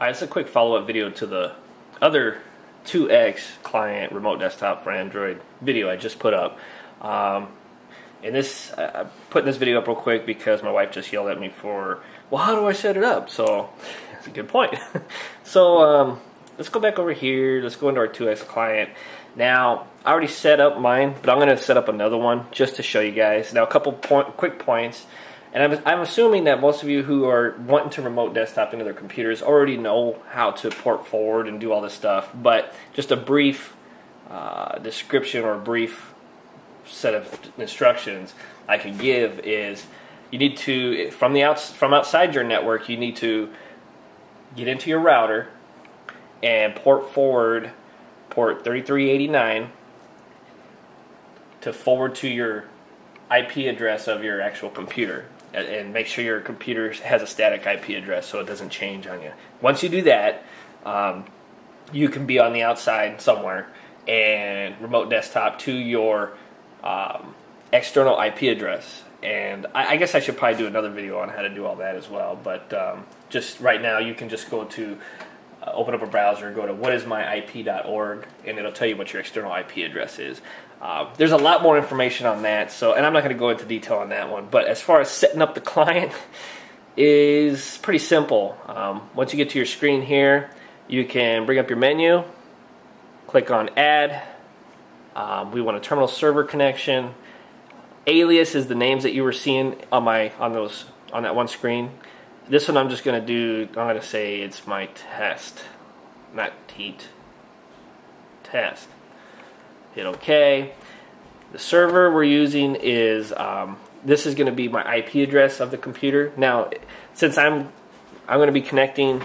It's a quick follow-up video to the other 2x client remote desktop for Android video I just put up. Um, and this, I'm putting this video up real quick because my wife just yelled at me for, well, how do I set it up? So that's a good point. so um, let's go back over here. Let's go into our 2x client. Now, I already set up mine, but I'm going to set up another one just to show you guys. Now, a couple point, quick points. And I'm, I'm assuming that most of you who are wanting to remote desktop into their computers already know how to port forward and do all this stuff. But just a brief uh, description or brief set of instructions I can give is you need to from the outs from outside your network you need to get into your router and port forward port 3389 to forward to your IP address of your actual computer and make sure your computer has a static IP address so it doesn't change on you. Once you do that, um, you can be on the outside somewhere and remote desktop to your um, external IP address. And I, I, guess I should probably do another video on how to do all that as well. But um, just right now, you can just go to open up a browser, and go to whatismyip.org, and it'll tell you what your external IP address is. Uh, there's a lot more information on that, so and I'm not going to go into detail on that one. But as far as setting up the client, is pretty simple. Um, once you get to your screen here, you can bring up your menu, click on Add. Um, we want a terminal server connection. Alias is the names that you were seeing on my on those on that one screen. This one I'm just going to do. I'm going to say it's my test, not teat. Test hit OK. The server we're using is, um, this is going to be my IP address of the computer. Now, since I'm, I'm going to be connecting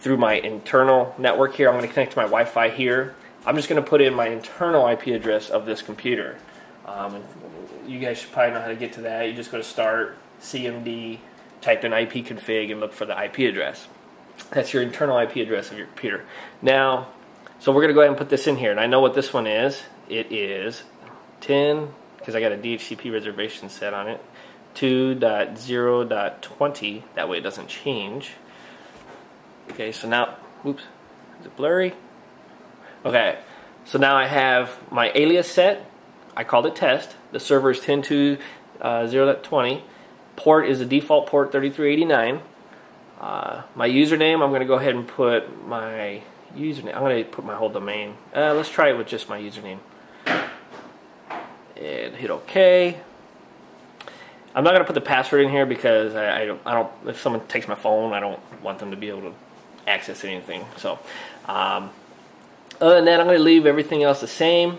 through my internal network here, I'm going to connect to my Wi-Fi here. I'm just going to put in my internal IP address of this computer. Um, you guys should probably know how to get to that. You just go to Start, CMD, type in IP config, and look for the IP address. That's your internal IP address of your computer. Now, so we're going to go ahead and put this in here. And I know what this one is. It is 10, because I got a DHCP reservation set on it, 2.0.20. That way it doesn't change. Okay, so now, oops, is it blurry? Okay, so now I have my alias set. I called it test. The server is 10.2.0.20. Port is the default port 3389. Uh, my username, I'm going to go ahead and put my username. I'm going to put my whole domain. Uh, let's try it with just my username. And hit OK. I'm not going to put the password in here because I, I, don't, I don't. If someone takes my phone, I don't want them to be able to access anything. So, um, other than that, I'm going to leave everything else the same.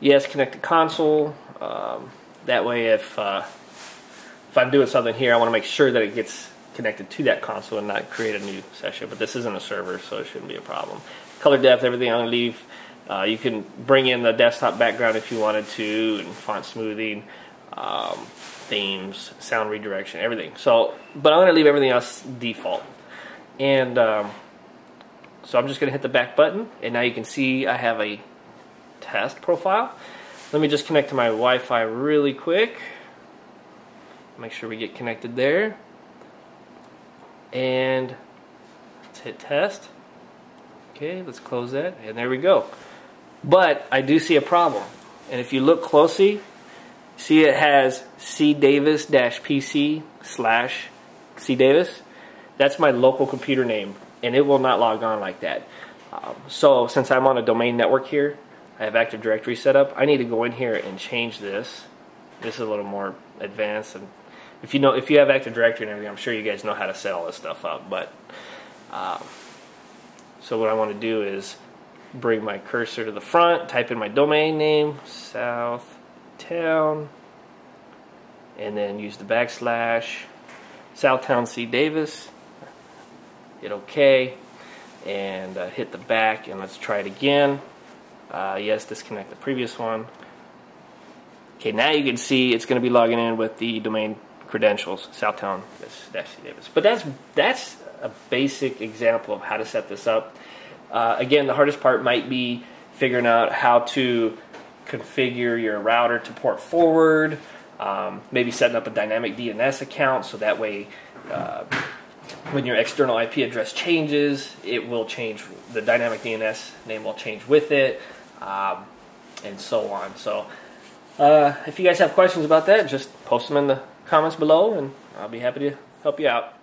Yes, connect to console. Um, that way, if uh, if I'm doing something here, I want to make sure that it gets connected to that console and not create a new session. But this isn't a server, so it shouldn't be a problem. Color depth, everything I'm going to leave. Uh, you can bring in the desktop background if you wanted to, and font smoothing, um, themes, sound redirection, everything. So, but I'm going to leave everything else default. And um, so I'm just going to hit the back button, and now you can see I have a test profile. Let me just connect to my Wi-Fi really quick. Make sure we get connected there and let's hit test. Okay, let's close that, and there we go. But I do see a problem, and if you look closely, see it has cdavis-pc slash cdavis. That's my local computer name, and it will not log on like that. Um, so since I'm on a domain network here, I have Active Directory set up. I need to go in here and change this. This is a little more advanced and if you know if you have Active Directory and everything, I'm sure you guys know how to set all this stuff up. But um, so what I want to do is bring my cursor to the front, type in my domain name, South Town, and then use the backslash Southtown C Davis. Hit OK, and uh, hit the back, and let's try it again. Uh, yes, disconnect the previous one. Okay, now you can see it's going to be logging in with the domain credentials, Southtown Dash Davis. But that's that's a basic example of how to set this up. Uh, again, the hardest part might be figuring out how to configure your router to port forward. Um, maybe setting up a dynamic DNS account so that way. Uh, when your external IP address changes, it will change. The dynamic DNS name will change with it, um, and so on. So, uh, if you guys have questions about that, just post them in the comments below, and I'll be happy to help you out.